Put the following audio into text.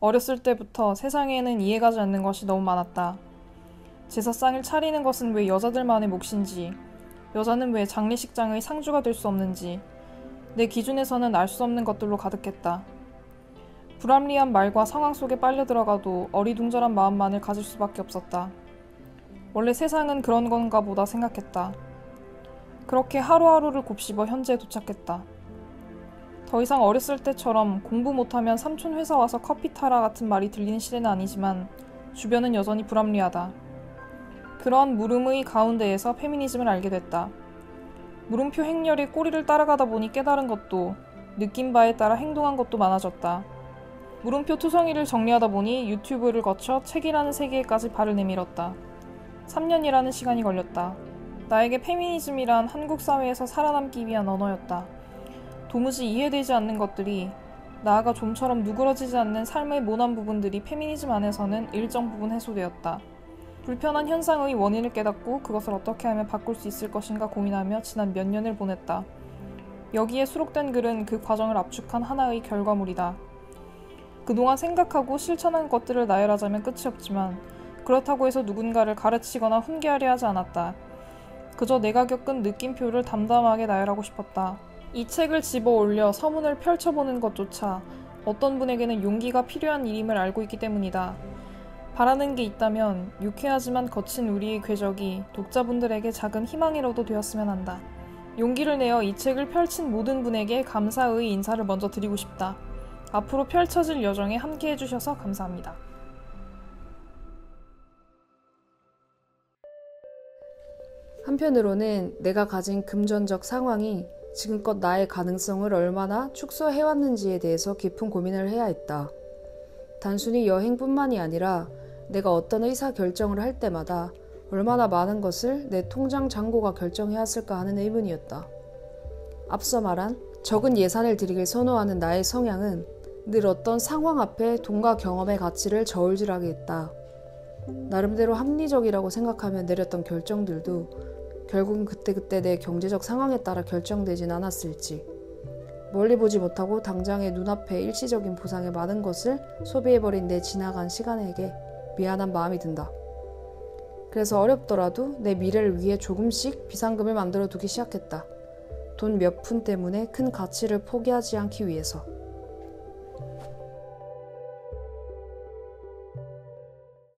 어렸을 때부터 세상에는 이해가지 않는 것이 너무 많았다. 제사상을 차리는 것은 왜 여자들만의 몫인지, 여자는 왜 장례식장의 상주가 될 수 없는지, 내 기준에서는 알 수 없는 것들로 가득했다. 불합리한 말과 상황 속에 빨려 들어가도 어리둥절한 마음만을 가질 수밖에 없었다. 원래 세상은 그런 건가 보다 생각했다. 그렇게 하루하루를 곱씹어 현재에 도착했다. 더 이상 어렸을 때처럼 공부 못하면 삼촌 회사 와서 커피 타라 같은 말이 들리는 시대는 아니지만 주변은 여전히 불합리하다. 그런 물음의 가운데에서 페미니즘을 알게 됐다. 물음표 행렬의 꼬리를 따라가다 보니 깨달은 것도 느낀 바에 따라 행동한 것도 많아졌다. 물음표 투성이를 정리하다 보니 유튜브를 거쳐 책이라는 세계에까지 발을 내밀었다. 3년이라는 시간이 걸렸다. 나에게 페미니즘이란 한국 사회에서 살아남기 위한 언어였다. 도무지 이해되지 않는 것들이 나아가 좀처럼 누그러지지 않는 삶의 모난 부분들이 페미니즘 안에서는 일정 부분 해소되었다. 불편한 현상의 원인을 깨닫고 그것을 어떻게 하면 바꿀 수 있을 것인가 고민하며 지난 몇 년을 보냈다. 여기에 수록된 글은 그 과정을 압축한 하나의 결과물이다. 그동안 생각하고 실천한 것들을 나열하자면 끝이 없지만 그렇다고 해서 누군가를 가르치거나 훈계하려 하지 않았다. 그저 내가 겪은 느낌표를 담담하게 나열하고 싶었다. 이 책을 집어 올려 서문을 펼쳐보는 것조차 어떤 분에게는 용기가 필요한 일임을 알고 있기 때문이다. 바라는 게 있다면 유쾌하지만 거친 우리의 궤적이 독자분들에게 작은 희망이라도 되었으면 한다. 용기를 내어 이 책을 펼친 모든 분에게 감사의 인사를 먼저 드리고 싶다. 앞으로 펼쳐질 여정에 함께 해주셔서 감사합니다. 한편으로는 내가 가진 금전적 상황이 지금껏 나의 가능성을 얼마나 축소해왔는지에 대해서 깊은 고민을 해야 했다. 단순히 여행뿐만이 아니라 내가 어떤 의사 결정을 할 때마다 얼마나 많은 것을 내 통장 잔고가 결정해왔을까 하는 의문이었다. 앞서 말한 적은 예산을 들이길 선호하는 나의 성향은 늘 어떤 상황 앞에 돈과 경험의 가치를 저울질하게 했다. 나름대로 합리적이라고 생각하며 내렸던 결정들도 결국은 그때그때 내 경제적 상황에 따라 결정되진 않았을지. 멀리 보지 못하고 당장의 눈앞에 일시적인 보상에 많은 것을 소비해버린 내 지나간 시간에게 미안한 마음이 든다. 그래서 어렵더라도 내 미래를 위해 조금씩 비상금을 만들어 두기 시작했다. 돈 몇 푼 때문에 큰 가치를 포기하지 않기 위해서.